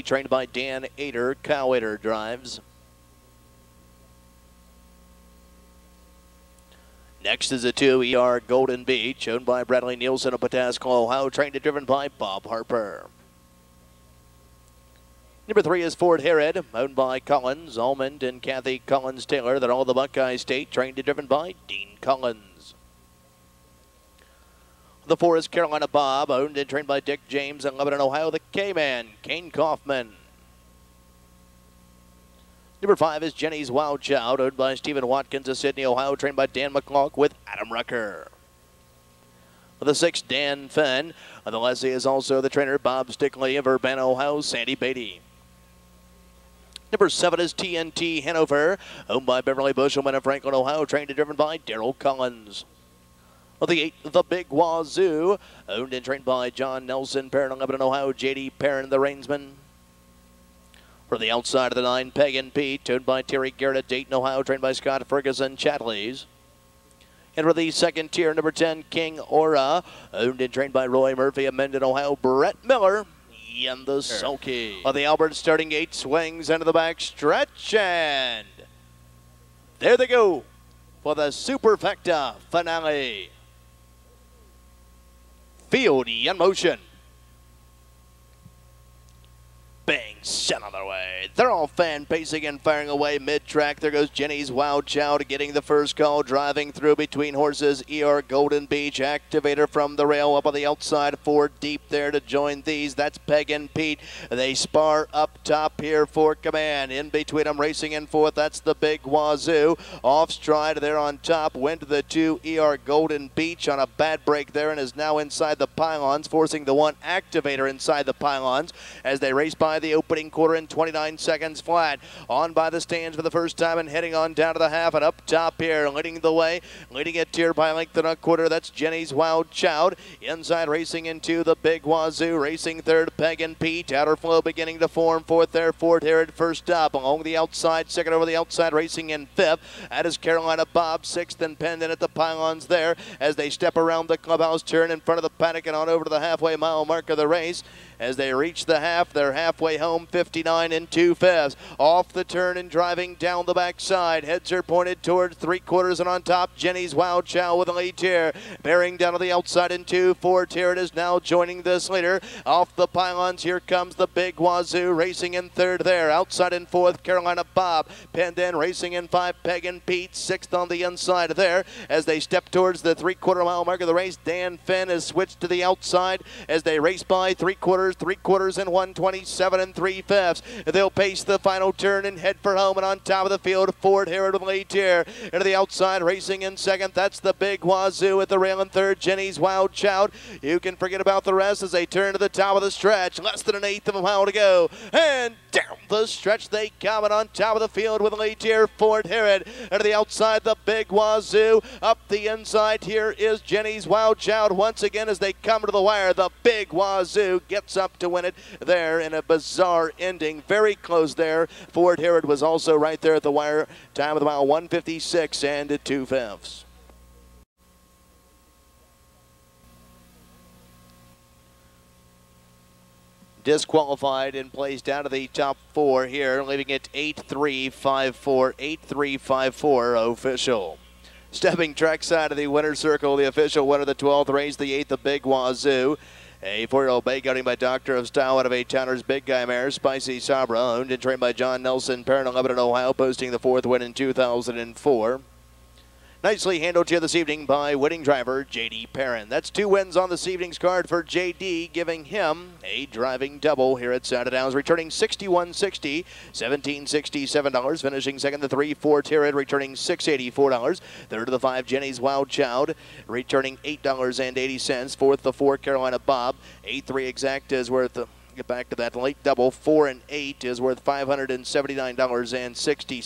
trained by Dan Ader. Kyle Ader drives. Next is a two ER Golden Beach, owned by Bradley Nielsen of Pataskala, Ohio, trained and driven by Bob Harper. Number three is Fort Herod, owned by Collins, Almond, and Kathy Collins Taylor. Then all the Buckeye State, trained and driven by Dean Collins. The four is Carolina Bob, owned and trained by Dick James in Lebanon, Ohio. The K-Man, Kane Kaufman. Number five is Jenny's Wild Child, owned by Stephen Watkins of Sidney, Ohio, trained by Dan McClock with Adam Rucker. The six, Dan Fenn. The lessee is also the trainer, Bob Stickley of Urbana, Ohio, Sandy Beatty. Number seven is TNT Hanover, owned by Beverly Bushelman of Franklin, Ohio, trained and driven by Daryl Collins. The eight, the Big Wazzoo, owned and trained by John Nelson, Perrin, Lebanon, Ohio, J.D. Perrin, the reinsman. For the outside of the nine, Pagan Pete, owned by Terry Garrett Dayton, Ohio, trained by Scott Ferguson, Chatleys. And for the second tier, number 10, King Aura, owned and trained by Roy Murphy of Mendon, Ohio, Brett Miller, and the sulky. Well, the Albert starting gate swings into the back stretch, and there they go for the Superfecta finale. Field in motion. Bang, sent on their way. They're all fan pacing and firing away mid-track. There goes Jenny's Wild Child getting the first call, driving through between horses. ER Golden Beach activator from the rail up on the outside. Four deep there to join these. That's Pagan Pete. They spar up top here for command. In between them, racing in fourth. That's the big Wazzoo. Off stride there on top. Went to the two ER Golden Beach on a bad break there and is now inside the pylons, forcing the one activator inside the pylons as they race by the opening quarter in 29 seconds flat. On by the stands for the first time and heading on down to the half and up top here, leading the way, leading it here by length and a quarter. That's Jenny's Wild Child. Inside racing into the big Wazzoo, racing third, Pagan Pete. Outer flow beginning to form fourth there, fourth here at first up. Along the outside, second over the outside, racing in fifth. That is Carolina Bob, sixth and pendant at the pylons there as they step around the clubhouse turn in front of the paddock and on over to the halfway mile mark of the race. As they reach the half, they're halfway home, 59 and two fifths. Off the turn and driving down the backside. Heads are pointed towards three quarters and on top, Jenny's Wild Child with a lead here. Bearing down to the outside in two. Fort Herod is now joining this leader. Off the pylons, here comes the big Wazzoo racing in third there. Outside in fourth, Carolina Bob. Penned in racing in five, Pagan Pete. Sixth on the inside there. As they step towards the three quarter mile mark of the race, Dan Finn has switched to the outside as they race by three quarters, three quarters and 127 and three fifths. And they'll pace the final turn and head for home and on top of the field, Fort Herod with lead here. Into the outside, racing in second. That's the big Wazzoo at the rail in third. Jenny's Wild Child. You can forget about the rest as they turn to the top of the stretch. Less than an eighth of a mile to go. And down the stretch they come and on top of the field with lead here, Fort Herod. And to the outside, the big Wazzoo. Up the inside, here is Jenny's Wild Child once again as they come to the wire. The big Wazzoo gets up to win it there in a bizarre ending. Very close there. Fort Herod was also right there at the wire. Time of the mile 156 and two fifths. Disqualified and plays down to the top four here, leaving it 8-3-5-4, 8-3-5-4 official. Stepping trackside of the winner's circle, the official winner of the 12th race, the 8th, of Big Wazzoo. A four-year-old bay guarding by Doctor of Style out of a Towner's Big Guy Mare, Spicy Sabra, owned and trained by John Nelson, Perrin 11 in Ohio, posting the fourth win in 2004. Nicely handled here this evening by winning driver J.D. Perrin. That's two wins on this evening's card for J.D., giving him a driving double here at Scioto Downs, returning 61.60, $1767. Finishing second, the three, Fort Herod, returning $684. Third of the five, Jenny's Wild Child, returning $8.80. Fourth, the four, Carolina Bob, 8-3 exact is worth get back to that late double. Four and eight is worth $579.60.